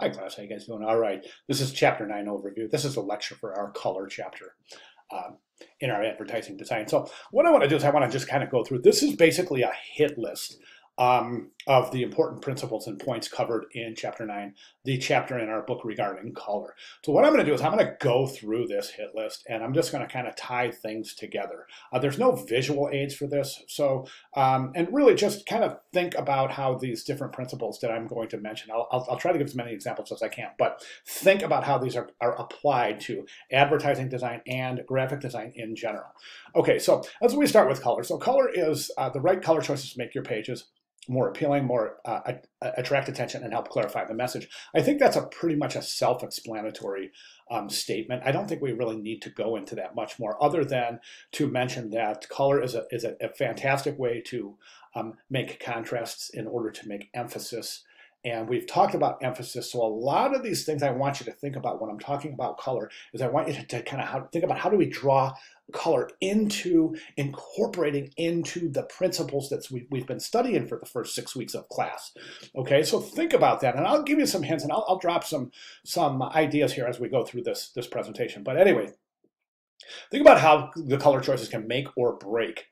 Hi class, how you guys doing? All right, this is chapter nine overview. This is a lecture for our color chapter um, in our advertising design. So what I want to do is I want to just kind of go through, this is basically a hit list um, of the important principles and points covered in chapter 9, the chapter in our book regarding color. So what I'm going to do is I'm going to go through this hit list and I'm just going to kind of tie things together. Uh, there's no visual aids for this, so um, and really just kind of think about how these different principles that I'm going to mention, I'll, I'll, I'll, try to give as many examples as I can, but think about how these are, are applied to advertising design and graphic design in general. Okay, so as we start with color. So color is uh, the right color choices to make your pages more appealing, more uh, attract attention, and help clarify the message. I think that's a pretty much a self-explanatory um, statement. I don't think we really need to go into that much more, other than to mention that color is a is a, a fantastic way to um, make contrasts in order to make emphasis. And we've talked about emphasis. So a lot of these things I want you to think about when I'm talking about color is I want you to, to kind of think about how do we draw color into incorporating into the principles that we, we've been studying for the first six weeks of class. Okay, so think about that, and I'll give you some hints, and I'll, I'll drop some some ideas here as we go through this this presentation. But anyway, think about how the color choices can make or break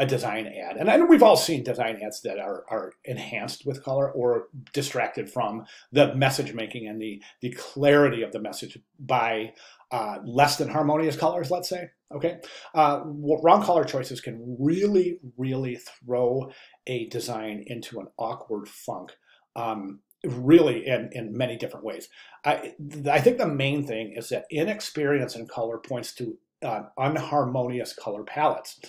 a design ad. And I know we've all seen design ads that are, are enhanced with color or distracted from the message making and the, the clarity of the message by uh, less than harmonious colors, let's say. Okay, uh, wrong color choices can really, really throw a design into an awkward funk. Um, really in, in many different ways. I, I think the main thing is that inexperience in color points to uh, unharmonious color palettes.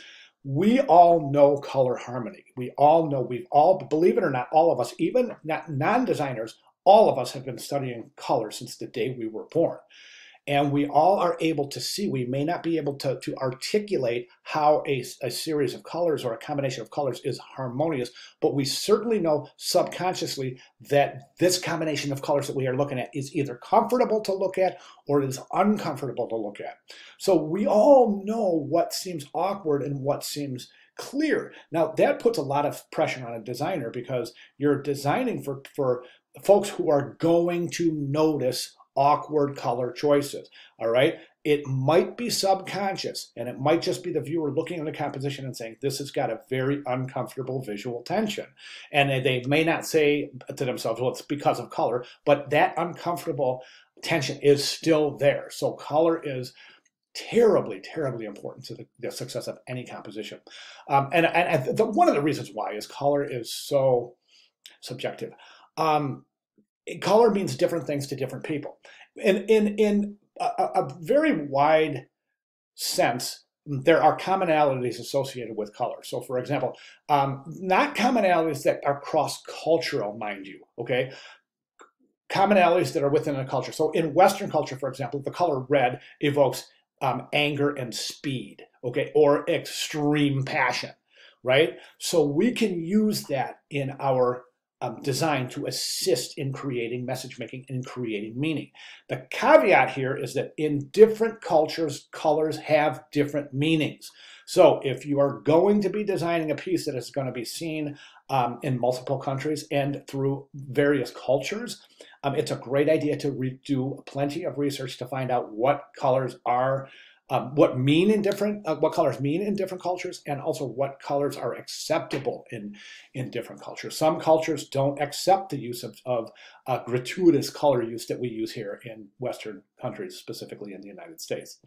We all know color harmony. We all know, we've all, believe it or not, all of us, even not non-designers, all of us have been studying color since the day we were born and we all are able to see. We may not be able to, to articulate how a, a series of colors or a combination of colors is harmonious, but we certainly know subconsciously that this combination of colors that we are looking at is either comfortable to look at or it is uncomfortable to look at. So we all know what seems awkward and what seems clear. Now that puts a lot of pressure on a designer because you're designing for, for folks who are going to notice awkward color choices. All right. It might be subconscious and it might just be the viewer looking at the composition and saying, this has got a very uncomfortable visual tension. And they may not say to themselves, well, it's because of color, but that uncomfortable tension is still there. So color is terribly, terribly important to the, the success of any composition. Um, and, and the, one of the reasons why is color is so subjective. Um, color means different things to different people. In, in, in a, a very wide sense, there are commonalities associated with color. So for example, um, not commonalities that are cross-cultural, mind you, okay? Commonalities that are within a culture. So in Western culture, for example, the color red evokes um, anger and speed, okay, or extreme passion, right? So we can use that in our um, designed to assist in creating message making and creating meaning. The caveat here is that in different cultures, colors have different meanings. So if you are going to be designing a piece that is going to be seen um, in multiple countries and through various cultures, um, it's a great idea to do plenty of research to find out what colors are um, what mean in different uh, what colors mean in different cultures and also what colors are acceptable in in different cultures. Some cultures don't accept the use of, of uh, gratuitous color use that we use here in western countries specifically in the united states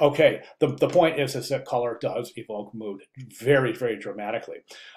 Okay, the, the point is, is that color does evoke mood very, very dramatically.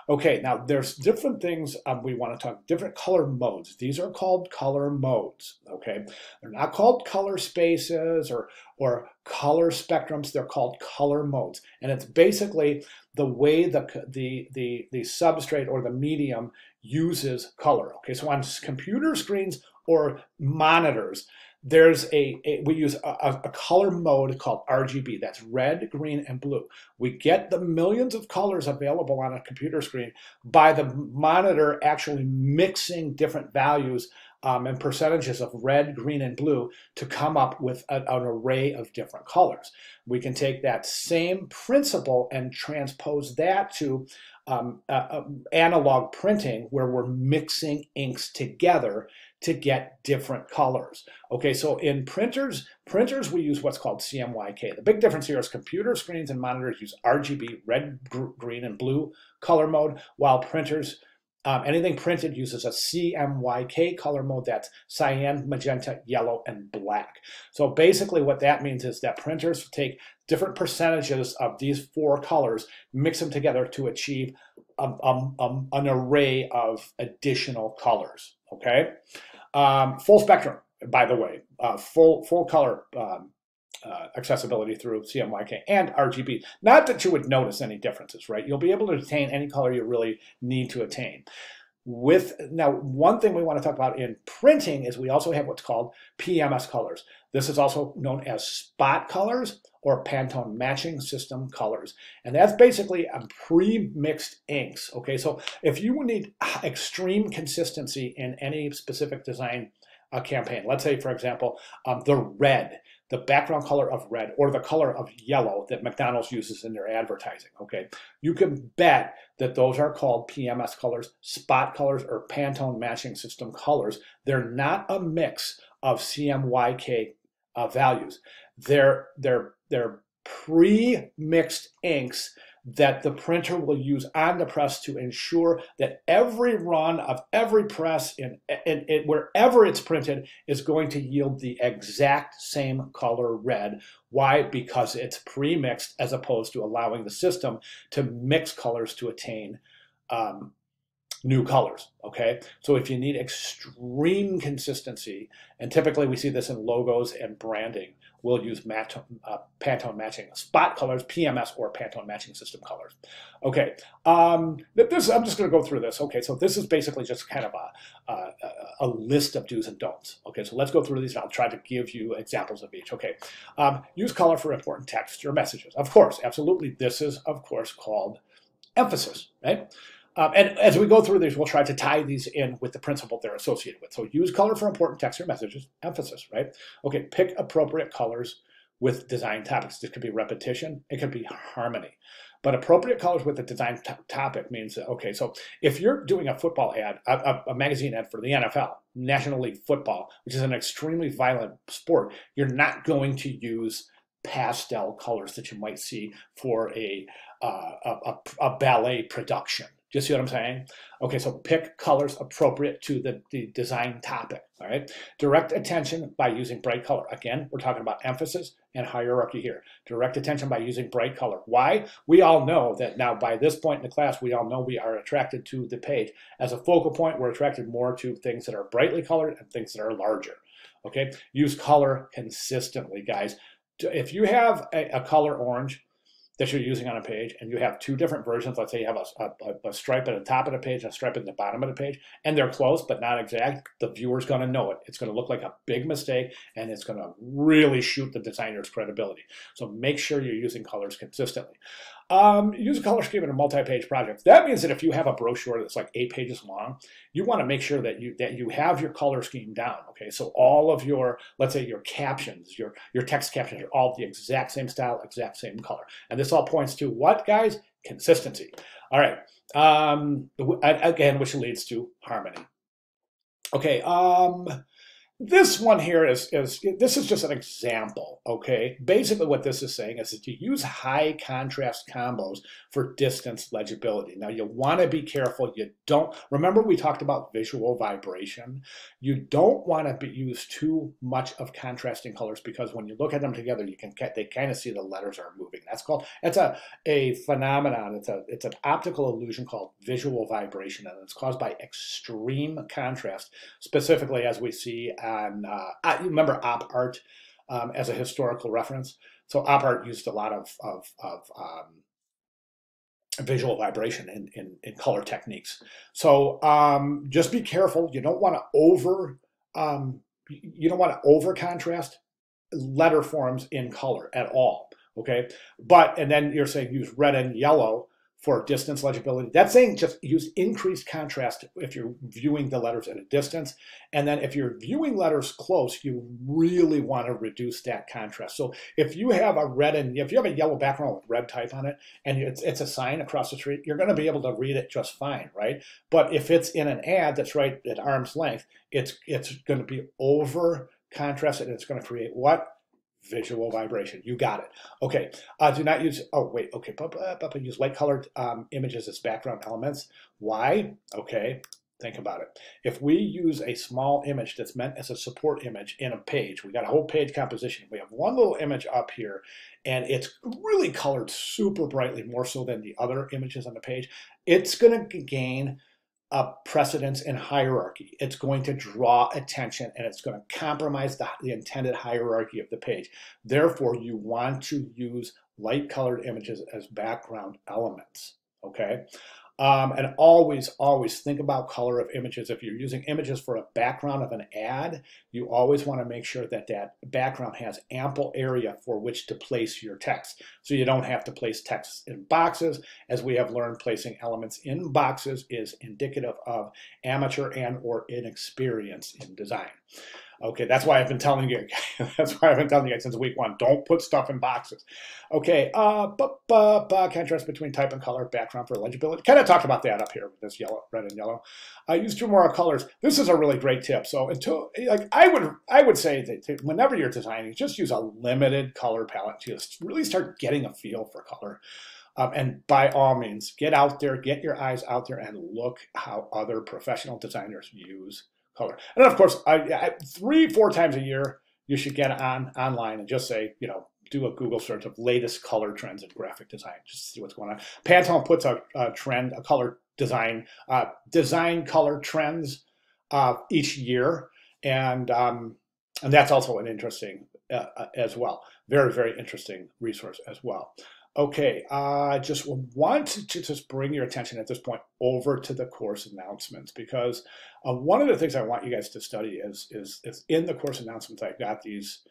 Okay, now there's different things um, we want to talk, different color modes. These are called color modes, okay? They're not called color spaces or, or color spectrums, they're called color modes. And it's basically the way the, the, the, the substrate or the medium uses color. Okay, so on computer screens or monitors, there's a, a we use a, a, color mode called RGB. That's red, green, and blue. We get the millions of colors available on a computer screen by the monitor actually mixing different values um, and percentages of red, green, and blue to come up with a, an array of different colors. We can take that same principle and transpose that to um, uh, uh, analog printing where we're mixing inks together to get different colors. Okay, so in printers, printers we use what's called CMYK. The big difference here is computer screens and monitors use RGB, red, green, and blue color mode, while printers um, anything printed uses a CMYK color mode that's cyan, magenta, yellow, and black. So basically what that means is that printers take different percentages of these four colors, mix them together to achieve um, um, um, an array of additional colors, okay? Um, full spectrum, by the way, uh, full, full color um, uh, accessibility through CMYK and RGB. Not that you would notice any differences, right? You'll be able to attain any color you really need to attain. With now, one thing we want to talk about in printing is we also have what's called PMS colors. This is also known as spot colors or Pantone matching system colors. And that's basically a pre-mixed inks. Okay, so if you need extreme consistency in any specific design uh, campaign, let's say, for example, um, the red the background color of red or the color of yellow that McDonald's uses in their advertising, okay? You can bet that those are called PMS colors, spot colors, or Pantone matching system colors. They're not a mix of CMYK uh, values. They're, they're, they're pre-mixed inks that the printer will use on the press to ensure that every run of every press in, in, in, wherever it's printed is going to yield the exact same color red. Why? Because it's pre-mixed as opposed to allowing the system to mix colors to attain um, new colors, okay? So if you need extreme consistency, and typically we see this in logos and branding, we'll use uh, Pantone matching spot colors, PMS or Pantone matching system colors. Okay, um, this I'm just going to go through this. Okay, so this is basically just kind of a, a, a, list of do's and don'ts. Okay, so let's go through these and I'll try to give you examples of each. Okay, um, use color for important text or messages. Of course, absolutely. This is, of course, called emphasis, right? Um, and as we go through these, we'll try to tie these in with the principle they're associated with. So use color for important text or messages, emphasis, right? Okay, pick appropriate colors with design topics. This could be repetition, it could be harmony. But appropriate colors with the design topic means that, okay, so if you're doing a football ad, a, a, magazine ad for the NFL, National League Football, which is an extremely violent sport, you're not going to use pastel colors that you might see for a, uh, a, a ballet production do you see what I'm saying? Okay, so pick colors appropriate to the, the design topic, all right? Direct attention by using bright color. Again, we're talking about emphasis and hierarchy here. Direct attention by using bright color. Why? We all know that now by this point in the class, we all know we are attracted to the page. As a focal point, we're attracted more to things that are brightly colored and things that are larger, okay? Use color consistently, guys. If you have a, a color orange, that you're using on a page and you have two different versions, let's say you have a, a, a, stripe at the top of the page and a stripe at the bottom of the page, and they're close but not exact, the viewer's going to know it. It's going to look like a big mistake and it's going to really shoot the designer's credibility. So make sure you're using colors consistently. Um, use a color scheme in a multi-page project. That means that if you have a brochure that's like eight pages long, you want to make sure that you that you have your color scheme down. Okay, so all of your, let's say your captions, your your text captions are all the exact same style, exact same color, and this all points to what, guys? Consistency. All right. Um, again, which leads to harmony. Okay. Um, this one here is, is, this is just an example, okay? Basically what this is saying is that you use high contrast combos for distance legibility. Now you wanna be careful, you don't, remember we talked about visual vibration? You don't wanna use too much of contrasting colors because when you look at them together, you can, they kind of see the letters are moving. That's called, it's a, a phenomenon, it's, a, it's an optical illusion called visual vibration and it's caused by extreme contrast, specifically as we see on, uh, remember op art um, as a historical reference. So op art used a lot of, of, of um, visual vibration in, in, in, color techniques. So um, just be careful. You don't want to over, um, you don't want to over contrast letter forms in color at all. Okay. But, and then you're saying use red and yellow for distance legibility. That's saying just use increased contrast if you're viewing the letters at a distance. And then if you're viewing letters close, you really want to reduce that contrast. So if you have a red and if you have a yellow background with red type on it and it's, it's a sign across the street, you're going to be able to read it just fine, right? But if it's in an ad that's right at arm's length, it's, it's going to be over contrasted and it's going to create what? Visual vibration. You got it. Okay. Uh, do not use, oh, wait. Okay. But use light colored um, images as background elements. Why? Okay. Think about it. If we use a small image that's meant as a support image in a page, we got a whole page composition. We have one little image up here, and it's really colored super brightly, more so than the other images on the page. It's going to gain a precedence in hierarchy. It's going to draw attention and it's going to compromise the, the, intended hierarchy of the page. Therefore, you want to use light colored images as background elements, okay? Um, and always, always think about color of images. If you're using images for a background of an ad, you always want to make sure that that background has ample area for which to place your text. So you don't have to place text in boxes. As we have learned, placing elements in boxes is indicative of amateur and or inexperience in design. Okay, that's why I've been telling you. that's why I've been telling you guys since week one. Don't put stuff in boxes. Okay, uh, but, but, but contrast between type and color, background for legibility. Kind of talked about that up here with this yellow, red and yellow. I use two more colors. This is a really great tip. So until like I would I would say that whenever you're designing, just use a limited color palette to just really start getting a feel for color. Um, and by all means, get out there, get your eyes out there, and look how other professional designers use color. And of course, I, I, three, four times a year, you should get on online and just say, you know, do a Google search of latest color trends in graphic design, just see what's going on. Pantone puts a, a trend, a color design, uh, design color trends uh, each year, and um, and that's also an interesting uh, uh as well. Very very interesting resource as well. Okay, I uh, just want to just bring your attention at this point over to the course announcements because uh, one of the things I want you guys to study is, is, is in the course announcements, I've got these,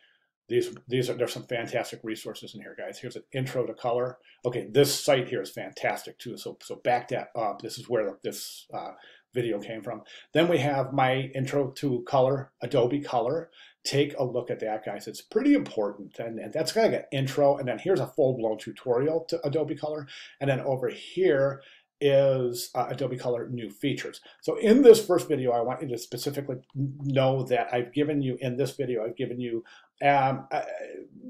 these, these are, there's some fantastic resources in here, guys. Here's an intro to color. Okay, this site here is fantastic too. So, so back that up. This is where this uh, video came from. Then we have my intro to color, Adobe Color take a look at that, guys. It's pretty important. And, and that's kind of an intro. And then here's a full-blown tutorial to Adobe Color. And then over here is uh, Adobe Color new features. So in this first video, I want you to specifically know that I've given you, in this video, I've given you um, a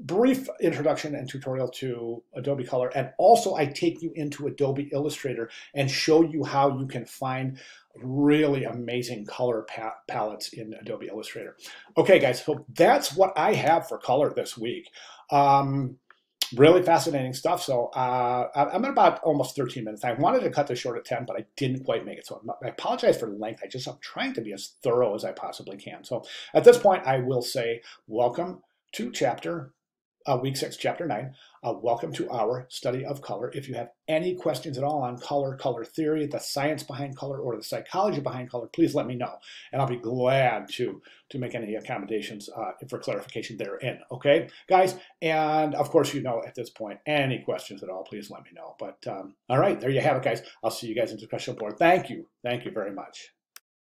brief introduction and tutorial to Adobe Color. And also I take you into Adobe Illustrator and show you how you can find really amazing color pa palettes in Adobe Illustrator. Okay, guys, so that's what I have for color this week. Um, really fascinating stuff. So uh, I'm at about almost 13 minutes. I wanted to cut this short at 10, but I didn't quite make it. So I apologize for length. I just, I'm trying to be as thorough as I possibly can. So at this point, I will say welcome to chapter uh, week six, chapter nine. Uh, welcome to our study of color. If you have any questions at all on color, color theory, the science behind color, or the psychology behind color, please let me know, and I'll be glad to to make any accommodations uh, for clarification therein. Okay, guys, and of course, you know at this point, any questions at all, please let me know. But um, all right, there you have it, guys. I'll see you guys in the discussion board. Thank you, thank you very much.